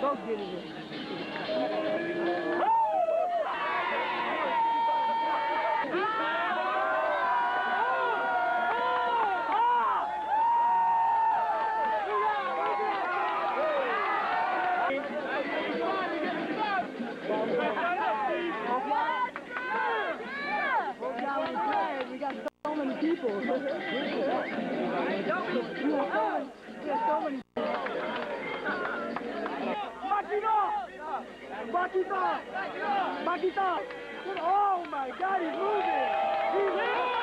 Çok geliyor. Makita, Makita! Oh my god, he's moving! He's moving!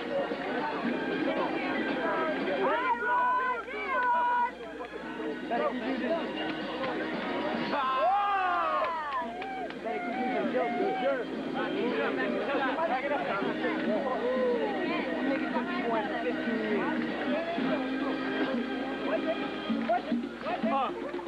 Come on.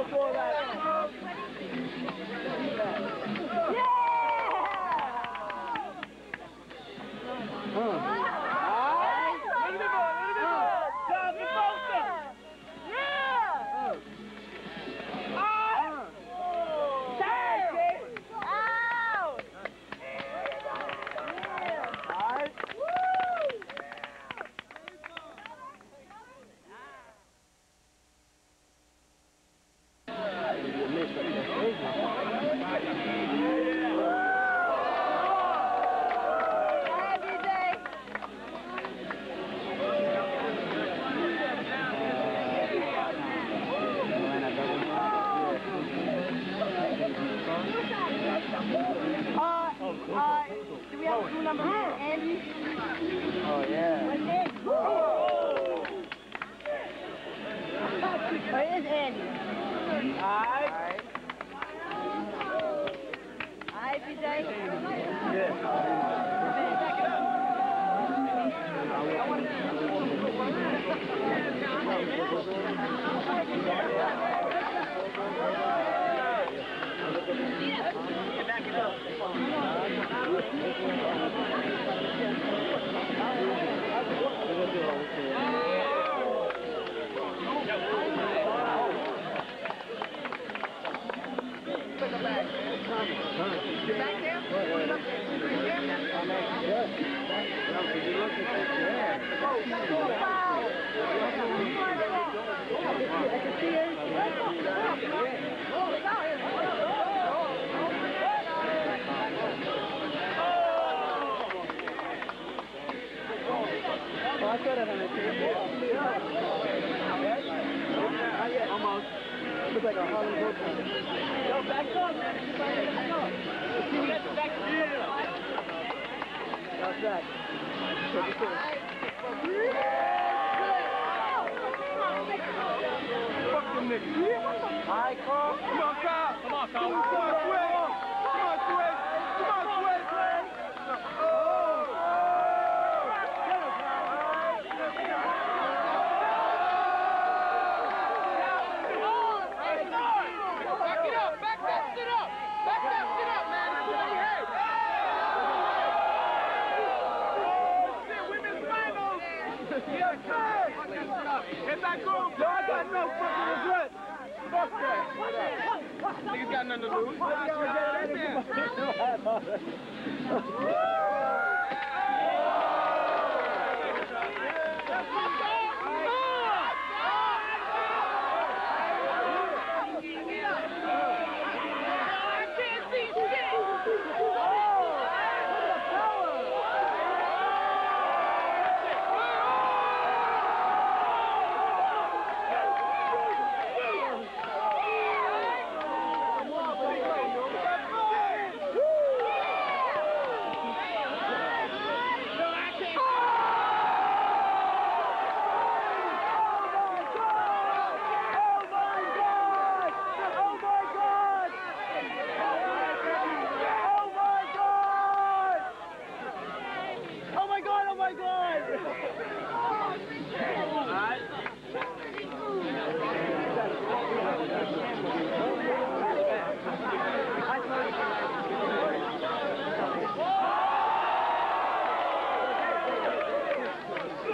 go for that. Yeah! Looks like a Harlem Globetrotter. Yo, back up, man. Back up. Back to the Outside. Check it out. Alright, Carl. Come on. Come on, Kyle. Come on, Sway. Come on, Sway. Come on, Sway. Back it up. Back that shit up. Back that shit up, man. That's what we had. Women's finals. Yes, sir. Hit that groove. Yo, I got no fucking regrets. Fuck that. Niggas got nothing to lose. Oh my god, oh my god!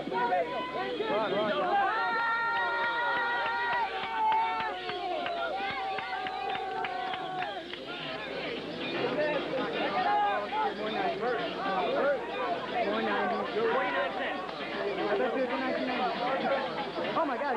Oh my god,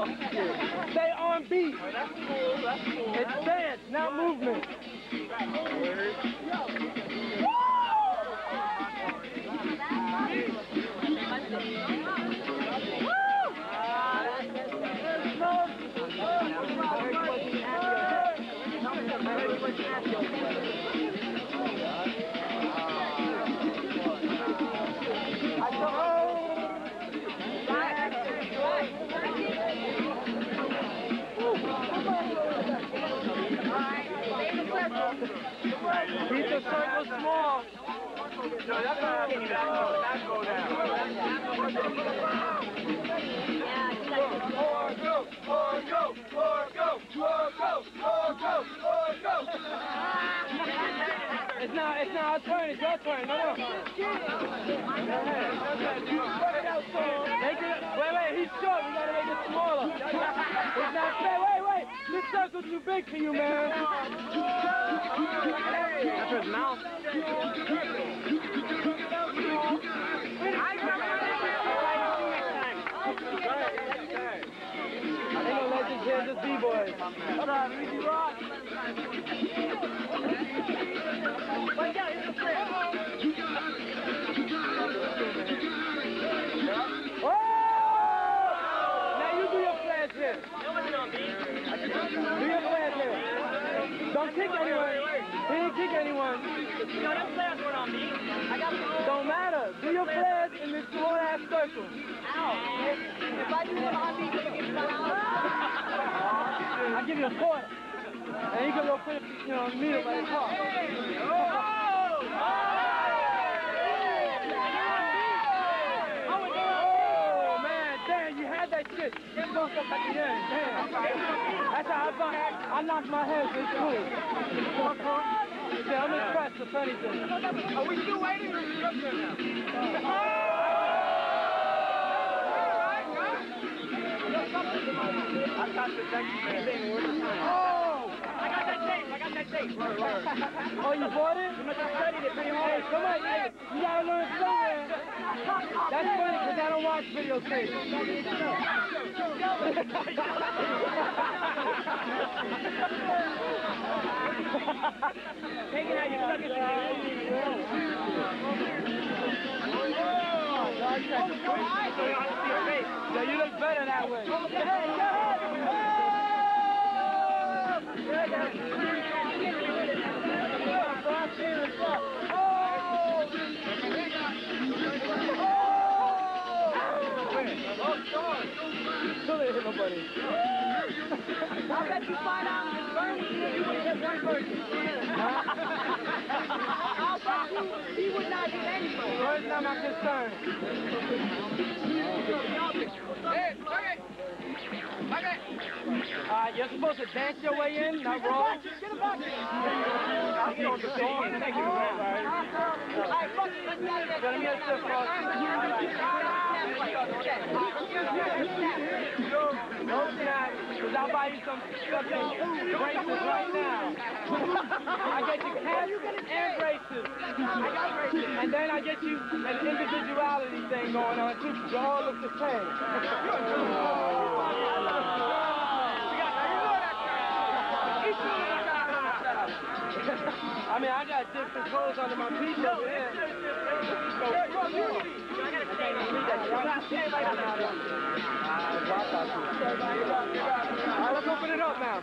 Stay on beat. It's dance, not movement. Keep No. It's not, it's not our turn, it's your turn. No, no. Wait, wait, he's short. We gotta make it smaller. Wait, wait. This circle's too big for you, man. That's his mouth. Hear B-boys. What's up, Easy Rock? Oh! Now you do your. Do. Don't kick anyone. He didn't kick anyone. Don't matter. Do your flash in this small ass circle. I'll give you a quarter. And you can go put it, you know, in the middle by the car. Oh, man, damn, you had that shit. You fucked up at the end, damn. That's how I. I knocked my head, it's cool. If anything. Are we still waiting now? I got the. Oh! I got that tape. I got that tape. Oh, you bought it? I studied it pretty hard. Somebody, hey, you gotta learn somewhere. That's funny, because I don't watch videotapes. Take it out. You suck it. Yeah, you look better that way. Still didn't hit nobody. I'll bet you dollars it's Bernie. You would hit one person. I'll bet you he would not anybody. I'm concerned. Hey. Uh, you're supposed to dance your way in, not roll. Get him back. I'm going to say, thank you, man. All right, fuck it. Let's get Let me get a sip, I'll buy you some fucking braces right now. I get you caps and braces. I got braces. And then I get you an individuality thing going on too, you all look the same. Mean, I got different clothes under my here. All right, let's open it up now.